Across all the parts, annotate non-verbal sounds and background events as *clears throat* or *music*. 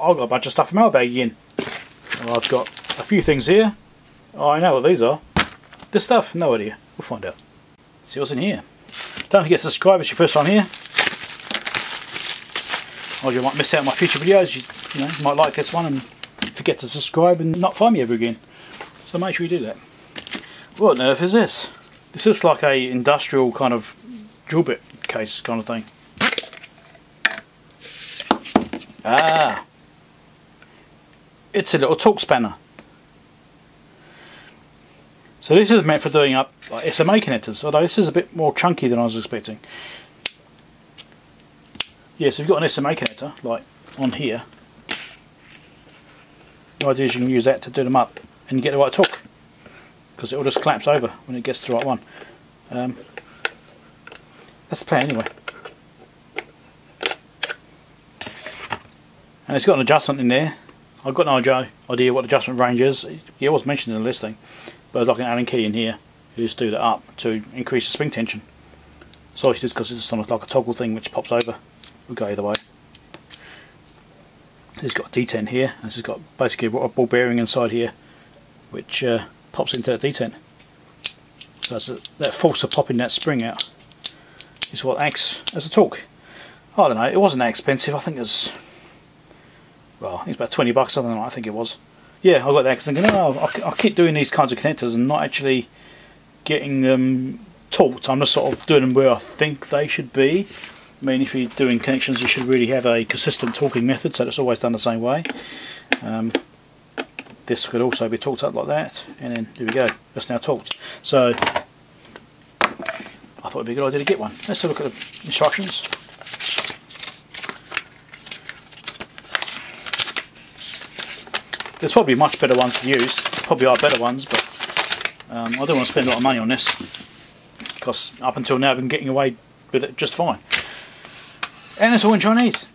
I've got a bunch of stuff in my bag again. Well, I've got a few things here. Oh, I know what these are. This stuff, no idea. We'll find out. See what's in here. Don't forget to subscribe if it's your first time here. Or you might miss out on my future videos. You, you know, you might like this one and forget to subscribe and not find me ever again. So make sure you do that. What on earth is this? This looks like a industrial kind of drill bit case kind of thing. Ah! It's a little torque spanner. So this is meant for doing up like SMA connectors, although this is a bit more chunky than I was expecting. Yeah, so you've got an SMA connector, like on here. The idea is you can use that to do them up and you get the right torque. Because it will just collapse over when it gets to the right one. Um, that's the plan anyway. And it's got an adjustment in there. I've got no idea what adjustment range is. It was mentioned in the listing. But there's like an Allen key in here. You just do that up to increase the spring tension. So it's just because it's on like a toggle thing which pops over. Will go either way. It's got a detent here. And has got basically a ball bearing inside here which uh, pops into that detent. So a, that force of popping that spring out is what acts as a torque. I don't know, it wasn't that expensive. I think it's well, it's about 20 bucks, something I think it was. Yeah, I got that because I'm thinking, oh, I, I keep doing these kinds of connectors and not actually getting them torqued. I'm just sort of doing them where I think they should be. I mean, if you're doing connections, you should really have a consistent torquing method, so it's always done the same way. Um, this could also be torqued up like that, and then there we go, just now torqued. So, I thought it'd be a good idea to get one. Let's have a look at the instructions. There's probably much better ones to use. Probably are better ones, but um, I don't want to spend a lot of money on this because up until now I've been getting away with it just fine. And it's all in Chinese.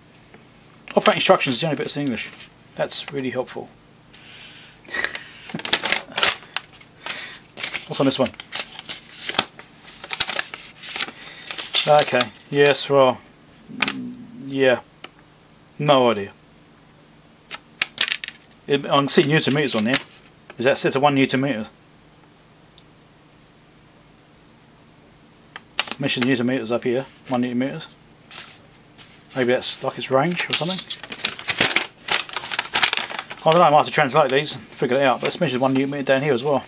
Operating instructions is the only bit in English. That's really helpful. *laughs* What's on this one? Okay, yes, well, yeah, no idea. I can see newton meters on there. Is that set to one newton meter? Measures newton meters up here, one newton meters. Maybe that's like its range or something. I don't know, I might have to translate these and figure it out, but it's measured one newton meter down here as well.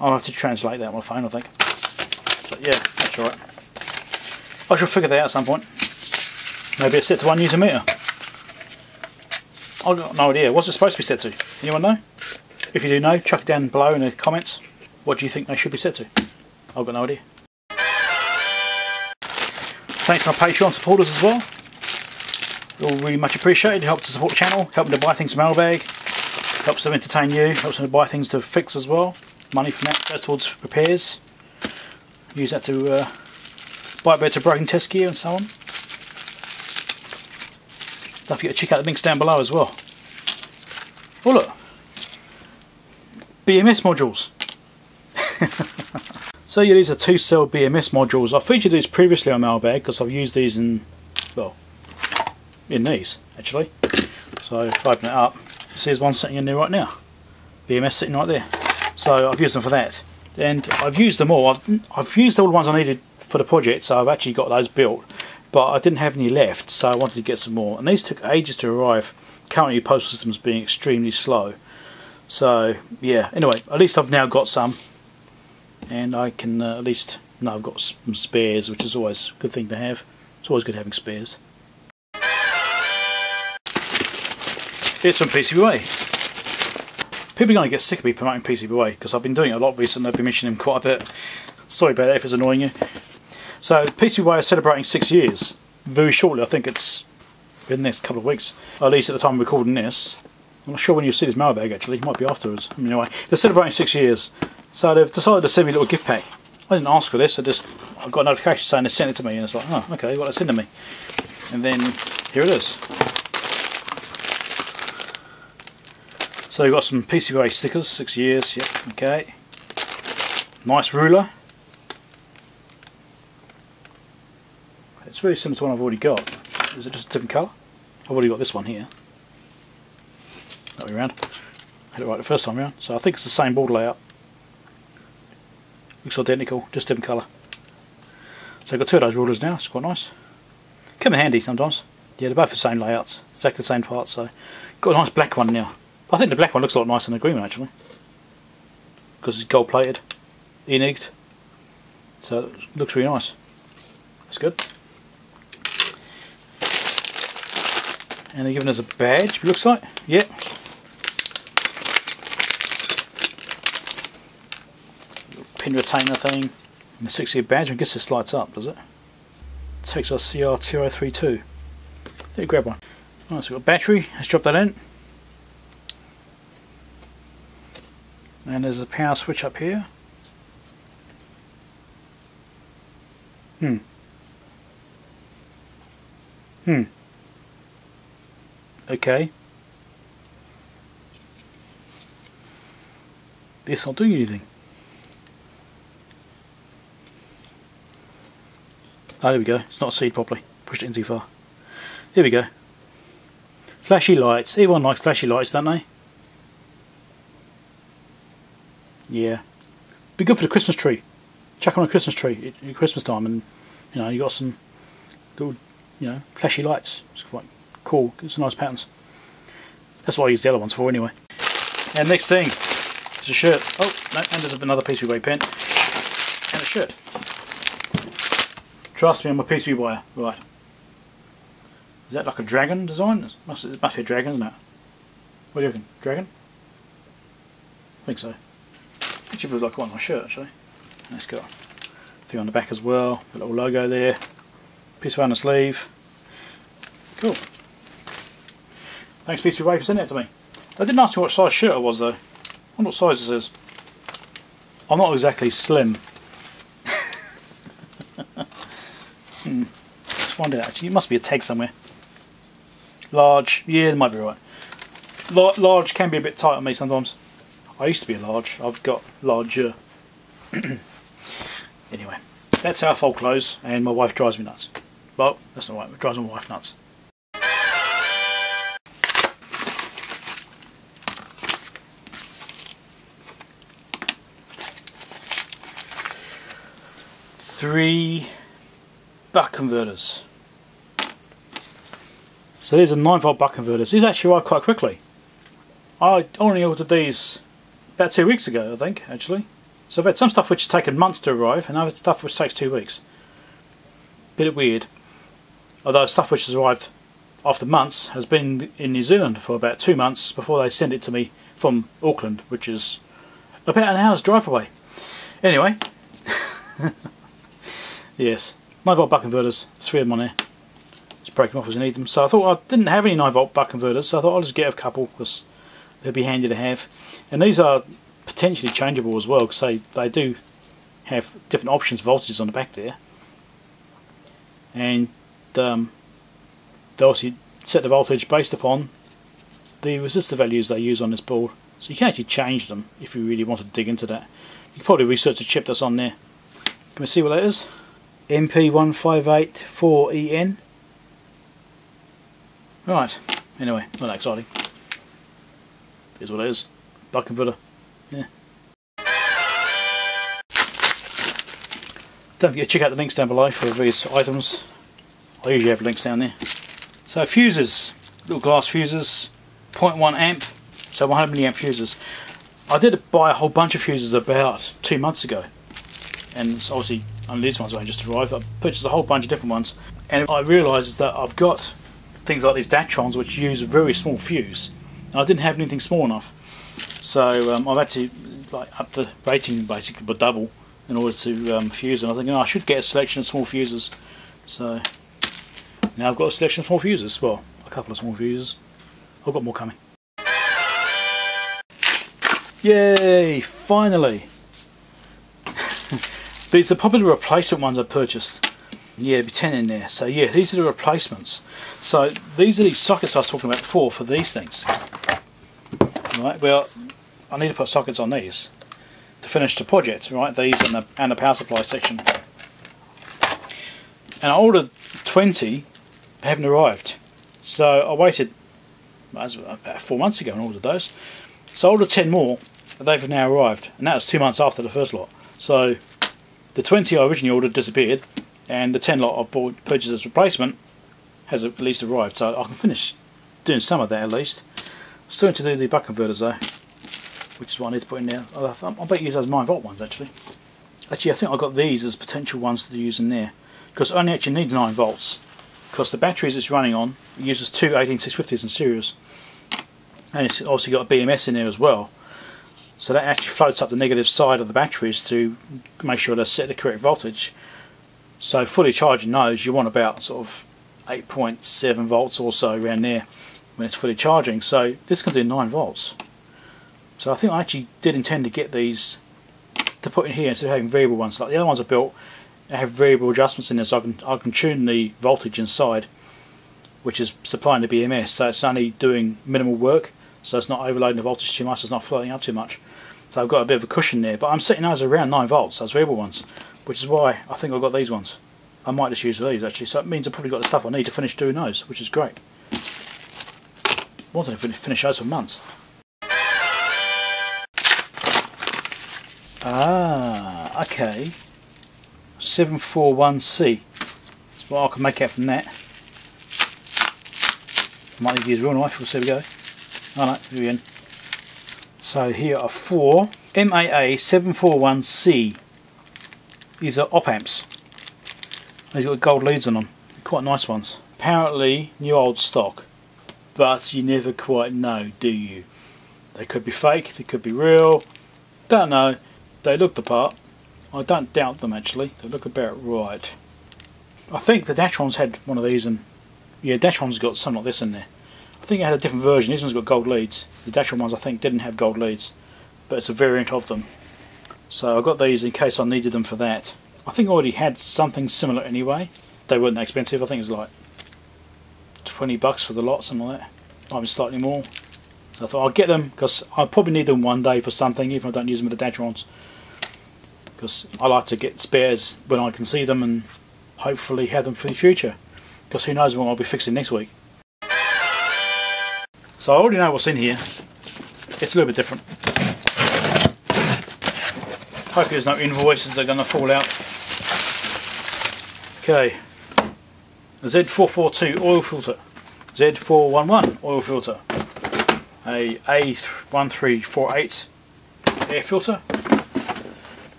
I'll have to translate that on my phone, I think. But yeah, that's alright. I shall figure that out at some point. Maybe it's set to one newton meter. I've got no idea. What's it supposed to be set to? Anyone know? If you do know, chuck it down below in the comments. What do you think they should be set to? I've got no idea. Thanks to my Patreon supporters as well. All really much appreciated. Helps to support the channel, help them to buy things from Mailbag, helps them entertain you, helps them to buy things to fix as well. Money from that goes towards repairs. Use that to uh, buy a bit of broken test gear and so on. Don't forget to check out the links down below as well. Oh look, BMS modules. *laughs* so yeah, these are two cell BMS modules. I featured these previously on Mailbag because I've used these in, well, in these actually. So if I open it up, see there's one sitting in there right now. BMS sitting right there. So I've used them for that. And I've used them all. I've, I've used all the ones I needed for the project, so I've actually got those built but I didn't have any left so I wanted to get some more. And these took ages to arrive. Currently postal systems being extremely slow. So yeah anyway at least I've now got some. And I can uh, at least now I've got some spares which is always a good thing to have. It's always good having spares. It's from PCBWay people are going to get sick of me promoting PCBWay because I've been doing it a lot recently. I've been mentioning them quite a bit. Sorry about that if it's annoying you so PCBWay is celebrating six years very shortly. I think it's in the next couple of weeks, at least at the time of recording this. I'm not sure when you see this mailbag actually, it might be afterwards. Anyway, they're celebrating six years. So they've decided to send me a little gift pack. I didn't ask for this, I just I got a notification saying they sent it to me and it's like, oh okay, well they sent to me. And then here it is. So you've got some PCBWay stickers, six years, yep, okay. Nice ruler. Very similar to one I've already got. Is it just a different colour? I've already got this one here. that way around. I had it right the first time around. So I think it's the same board layout. Looks identical, just different colour. So I've got two of those rulers now, it's quite nice. Come in handy sometimes. Yeah, they're both the same layouts, exactly the same parts, so got a nice black one now. I think the black one looks a lot nicer than the green one actually. Because it's gold plated, eniged. So it looks really nice. That's good. And they're giving us a badge, looks like. Yep. Pin retainer thing. And the 60 badge, I guess this lights up, does it? takes our CR2032. Let me grab one. Alright, so we've got battery, let's drop that in. And there's a power switch up here. Hmm. Hmm. Okay. This not doing anything. Oh, there we go. It's not seed properly. Pushed it in too far. Here we go. Flashy lights. Everyone likes flashy lights, don't they? Yeah. Be good for the Christmas tree. Chuck on a Christmas tree at Christmas time and you know, you got some little, you know, flashy lights. It's quite cool. It's nice patterns. That's what I use the other ones for anyway. And next thing is a shirt. Oh, no, and there's another PCB pen. And a shirt. Trust me, I'm a PCB wire. Right. Is that like a dragon design? It must, it must be a dragon, isn't it? What do you reckon? Dragon? I think so. Actually feels like one on my shirt actually. Let's go. Thing on the back as well. A little logo there. Piece around the sleeve. Cool. Thanks PCB for sending it to me. I didn't ask you what size shirt I was though. I wonder what size this is. I'm not exactly slim. *laughs* hmm. Let's find it actually. It must be a tag somewhere. Large. Yeah, it might be right. Large can be a bit tight on me sometimes. I used to be a large. I've got larger. *clears throat* anyway, that's how I fold clothes and my wife drives me nuts. Well, that's not right. It drives my wife nuts. Three buck converters. So these are 9 volt buck converters. These actually arrive quite quickly. I only ordered these about two weeks ago, I think, actually. So I've had some stuff which has taken months to arrive, and other stuff which takes two weeks. Bit weird. Although stuff which has arrived after months has been in New Zealand for about two months before they sent it to me from Auckland, which is about an hour's drive away. Anyway, *laughs* yes, 9 volt buck converters, three of them on there. Just break them off as you need them. So I thought I didn't have any 9 volt buck converters, so I thought I'll just get a couple because they'd be handy to have. And these are potentially changeable as well because they, they do have different options voltages on the back there. And um, they obviously set the voltage based upon the resistor values they use on this board. So you can actually change them if you really want to dig into that. You can probably research the chip that's on there. Can we see what that is? MP1584EN. Right, anyway, not that exciting. Is what it is. Buck converter. Yeah. Don't forget to check out the links down below for these items. I usually have links down there. So fuses, little glass fuses, 0.1 amp, so 100 milliamp fuses. I did buy a whole bunch of fuses about two months ago, and it's obviously only these ones only just arrived. I purchased a whole bunch of different ones, and I realised that I've got things like these Datrons which use a very small fuse. And I didn't have anything small enough, so um, I've had to like up the rating basically by double in order to um, fuse. And I think oh, I should get a selection of small fuses. So now I've got a selection of small fuses. Well, a couple of small fuses. I've got more coming. Yay! Finally! These are probably the replacement ones I purchased. Yeah, there'd be 10 in there. So yeah, these are the replacements. So these are these sockets I was talking about before for these things. Right, well, I need to put sockets on these to finish the project, right? These and the, and the power supply section. And I ordered 20, haven't arrived. So I waited about four months ago and ordered those. So I ordered 10 more, they've now arrived, and that was two months after the first lot. So the 20 I originally ordered disappeared, and the 10 lot I bought purchased as replacement has at least arrived. So I can finish doing some of that at least. Still need to do the buck converters though, which is what I need to put in there. I, I bet you use those 9 volt ones actually. Actually, I think I got these as potential ones to use in there because it only actually needs 9 volts because the batteries it's running on uses two 18650s in series and it's also got a BMS in there as well so that actually floats up the negative side of the batteries to make sure they're set the correct voltage. So fully charging those you want about sort of 8.7 volts or so around there when it's fully charging. So this can do 9 volts. So I think I actually did intend to get these to put in here instead of having variable ones. Like the other ones I built I have variable adjustments in there so I can, I can tune the voltage inside which is supplying the BMS so it's only doing minimal work so it's not overloading the voltage too much, it's not floating up too much so I've got a bit of a cushion there but I'm setting those around 9 volts, those variable ones which is why I think I've got these ones I might just use these actually so it means I've probably got the stuff I need to finish doing those which is great wanted to finish those for months Ah, okay. 741C. That's what I can make out from that. Might need to use real knife, we'll see we go. Oh no, here we go. So here are four MAA 741C. These are op amps. They've got gold leads on them. Quite nice ones. Apparently new old stock. But you never quite know, do you? They could be fake, they could be real. Don't know. They look the part. I don't doubt them actually. They look about right. I think the Datrons had one of these and yeah, Datron's got something like this in there. I think it had a different version. This one's got gold leads. The Datron ones I think didn't have gold leads, but it's a variant of them. So I got these in case I needed them for that. I think I already had something similar anyway. They weren't that expensive. I think it was like 20 bucks for the lot, something like that. Maybe slightly more. So I thought I'll get them because I probably need them one day for something, even if I don't use them with the Datrons because I like to get spares when I can see them and hopefully have them for the future because who knows what I'll be fixing next week. So I already know what's in here. It's a little bit different. Hope there's no invoices that are going to fall out. Okay, Z442 oil filter, Z411 oil filter, a A1348 air filter,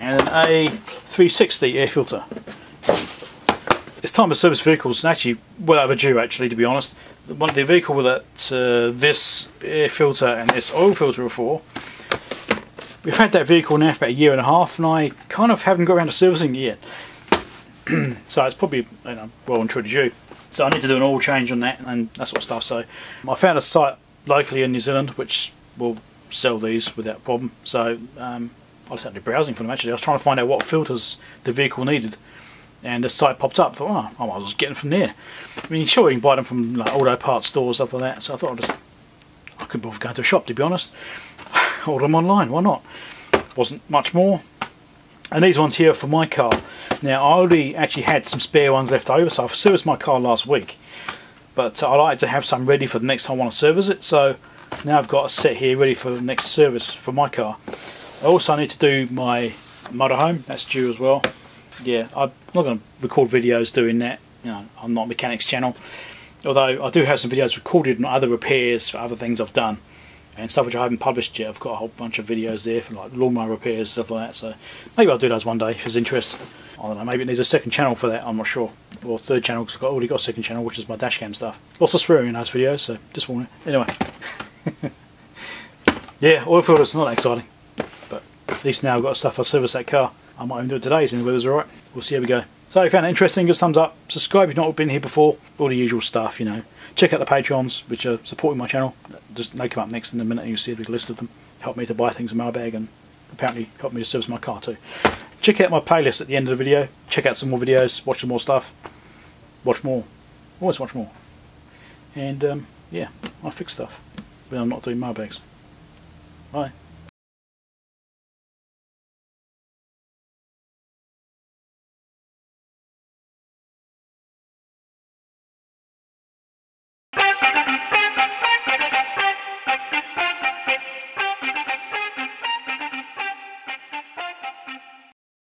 and an A360 air filter. It's time to service vehicles actually well overdue actually to be honest. One the vehicle that uh, this air filter and this oil filter are for we've had that vehicle now for about a year and a half and I kind of haven't got around to servicing it yet. *clears throat* so it's probably you know, well and truly due. So I need to do an oil change on that and that sort of stuff. So I found a site locally in New Zealand which will sell these without problem. So um, I was actually browsing for them actually. I was trying to find out what filters the vehicle needed. And the site popped up. I thought, oh, I might as well get them from there. I mean, sure, you can buy them from like auto parts stores, stuff like that. So I thought I'd just, I couldn't bother going to a shop to be honest. *laughs* Order them online, why not? Wasn't much more. And these ones here are for my car. Now, I already actually had some spare ones left over, so I serviced my car last week. But I like to have some ready for the next time I want to service it. So now I've got a set here ready for the next service for my car. I also need to do my motorhome, that's due as well. Yeah, I'm not going to record videos doing that, you know, I'm not a Mechanics channel. Although I do have some videos recorded on other repairs for other things I've done. And stuff which I haven't published yet, I've got a whole bunch of videos there for like lawnmower repairs, stuff like that. So maybe I'll do those one day if there's interest. I don't know, maybe it needs a second channel for that, I'm not sure. Or third channel, because I've already got a second channel, which is my dashcam stuff. Lots of swearing in those videos, so just warning. Anyway. *laughs* yeah, oil filter's not that exciting but at least now I've got stuff I'll service that car. I might even do it today, seeing the weather's alright. We'll see how we go. So if you found it interesting, give us thumbs up. Subscribe if you've not been here before. All the usual stuff, you know. Check out the Patreons, which are supporting my channel. Just they come up next in a minute and you'll see a big list of them. Help me to buy things in my bag and apparently help me to service my car too. Check out my playlist at the end of the video. Check out some more videos, watch some more stuff. Watch more. Always watch more. And um, yeah, I fix stuff when I'm not doing my bags. Bye.